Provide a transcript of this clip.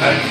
Hare